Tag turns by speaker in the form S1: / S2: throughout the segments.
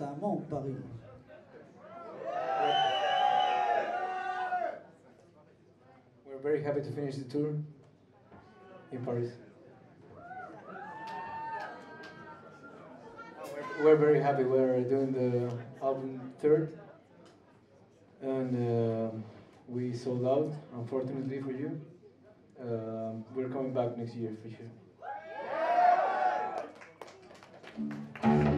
S1: Amons Paris.
S2: We're very happy to finish the tour in Paris. We're, very happy. We're doing the album third, and um we sold out. Unfortunately for you, um, we're coming back next year for sure.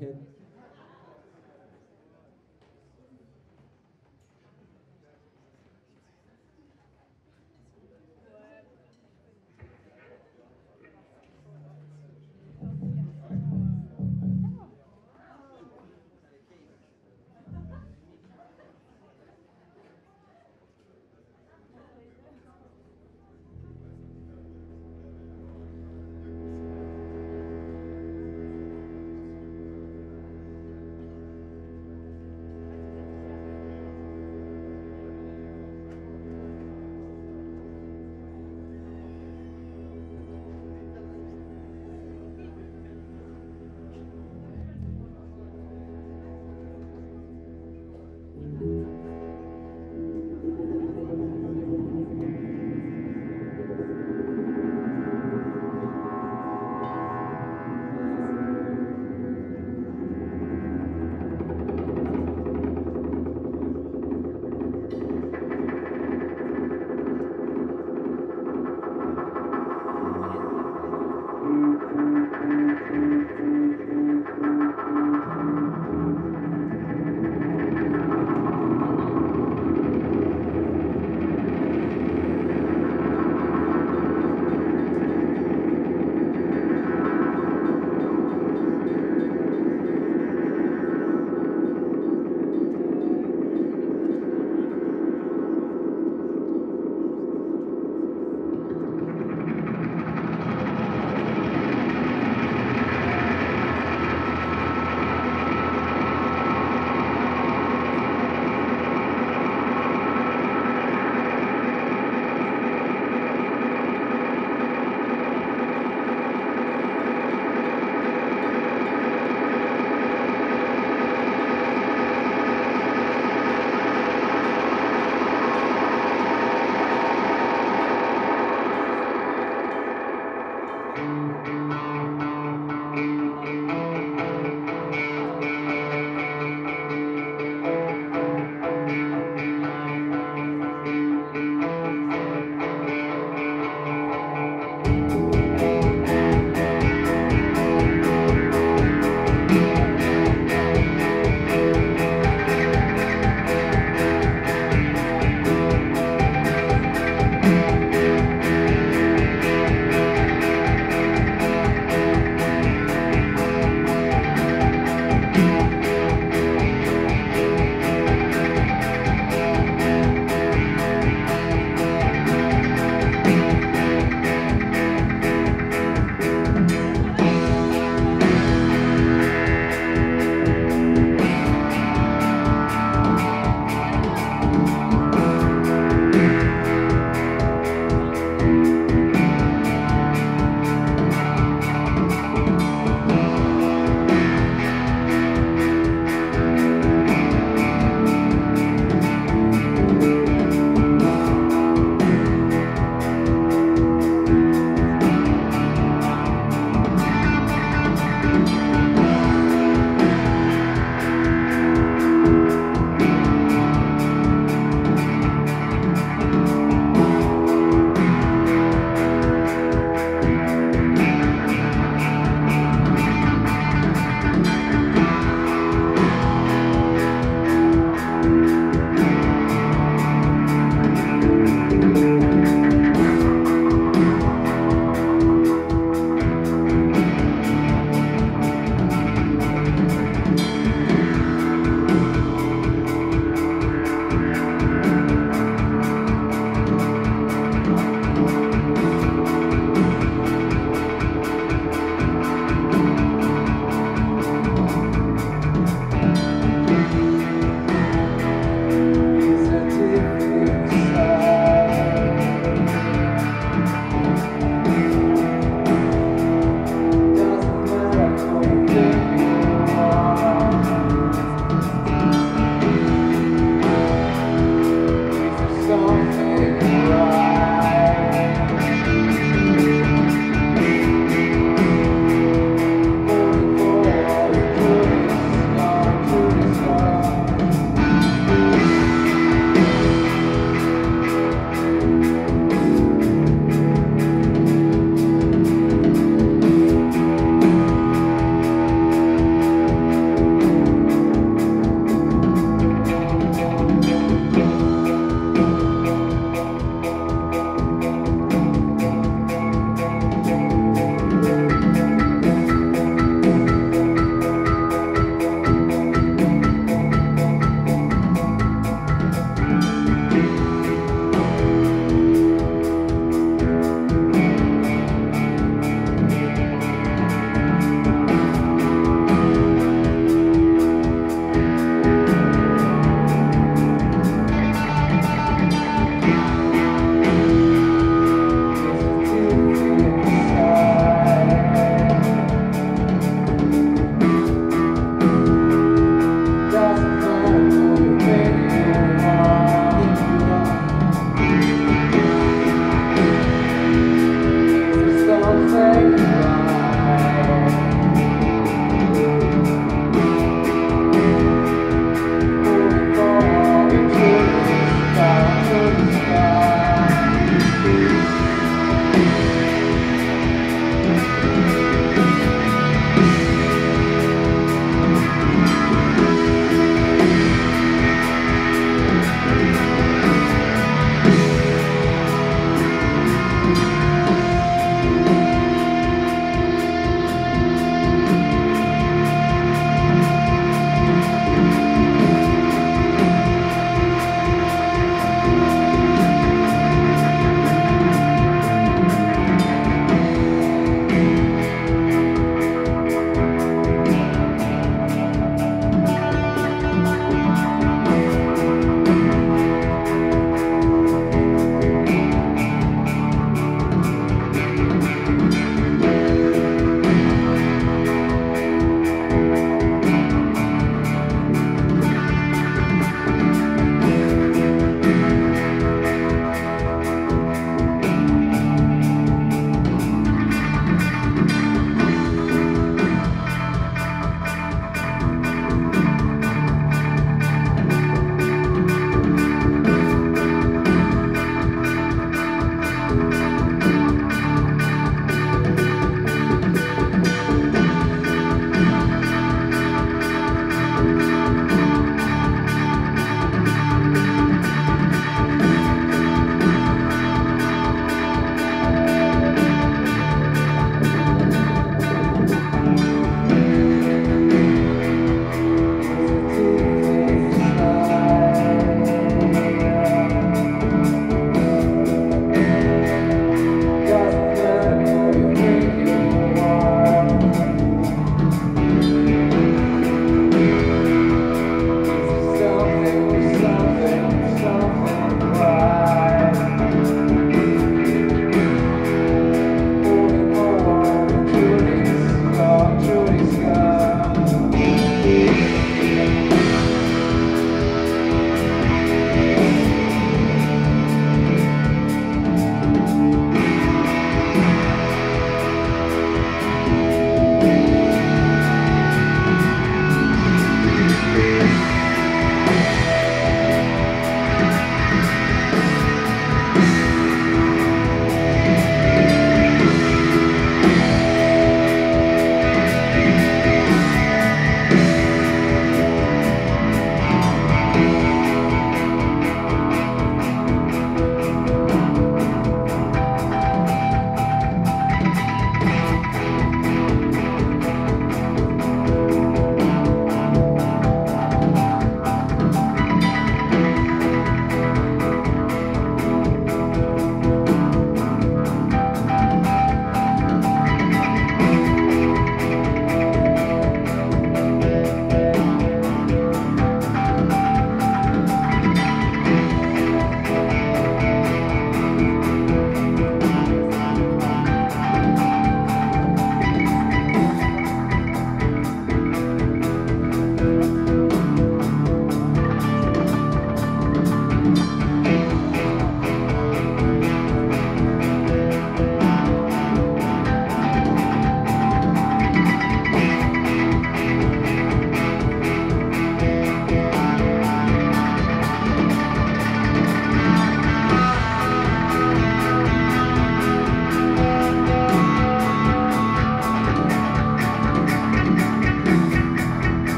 S1: Your.